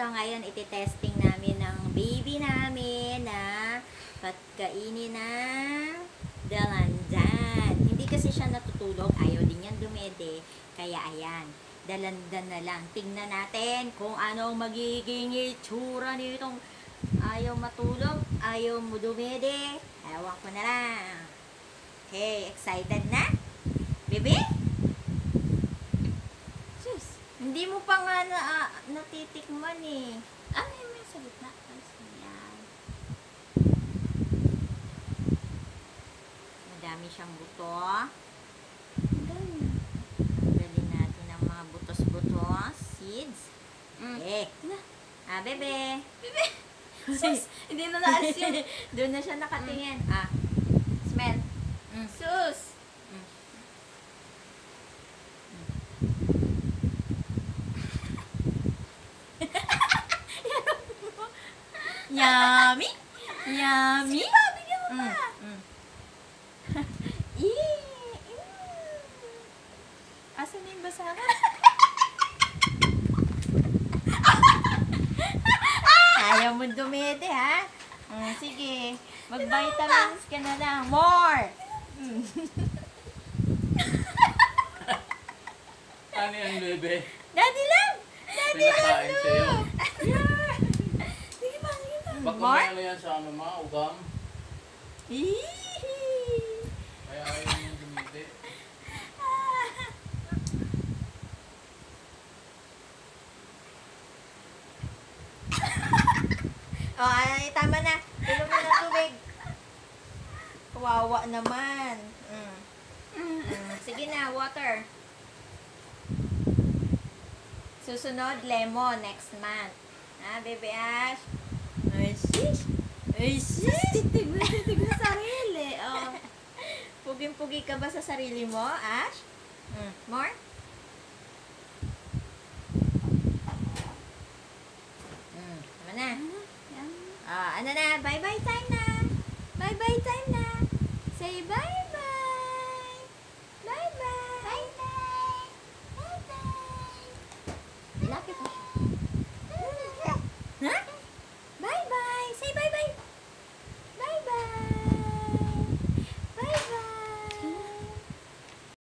Eto ngayon, iti-testing namin ng baby namin na patkainin ng dalandan. Hindi kasi siya natutulog. Ayaw din yan dumede. Kaya ayan, dalandan na lang. Tingnan natin kung ano ang magiging itsura nitong ayaw matulog, ayaw mo dumede. Ewan ko na lang. Okay, excited na? Bebe? Sus, hindi mo pa nga na, ah, natitikman eh. Ano yung may sa gitna? Yan. Madami siyang buto. Dali natin ang mga butos-butos. Seeds. Mm. Eh. Ah, bebe. Sus, hindi na na-assume. Doon na siya nakatingin. Ah. Smell. Mm. Sus. Yummy. Yummy. Sige pa, bigyan mo Mm. pa. Mm. Eee. Asan na yung basahan? Ayaw mo dumede, ha? Mm, sige. Mag-vitamins ka na lang. More! Mm. Ano yan, bebe? Daddy lang! Daddy, Pinakain ano? sa'yo. Sige pa, sige pa. Baka More? ano yan sa ano ma, ugam. Kaya ayaw yung dumiti. Oh, ay, tama na. Inom mo ng tubig. Kawawa naman. Mm. Mm. Sige na, water. Susunod, lemon next month. Ah, Bebe Ash. Ay. Ay, sis. Titig na titig na sarili. Oh. Puging-pugi ka ba sa sarili mo, Ash? Mm. More? Mm. Tama na. Yan. Ah, ano na? Bye-bye time na. Bye-bye time